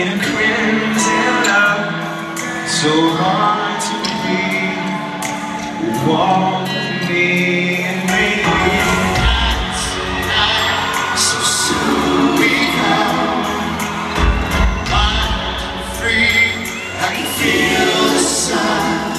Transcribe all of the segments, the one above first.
in a crimson love. So hard to breathe Walk with me and So soon we free. I can feel the sun.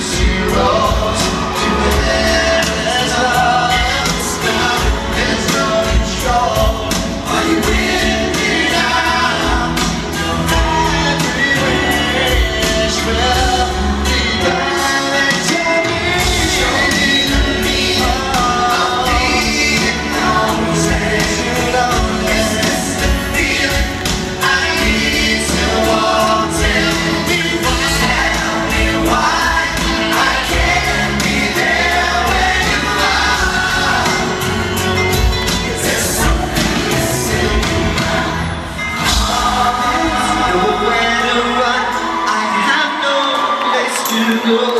zero. Maravilhoso.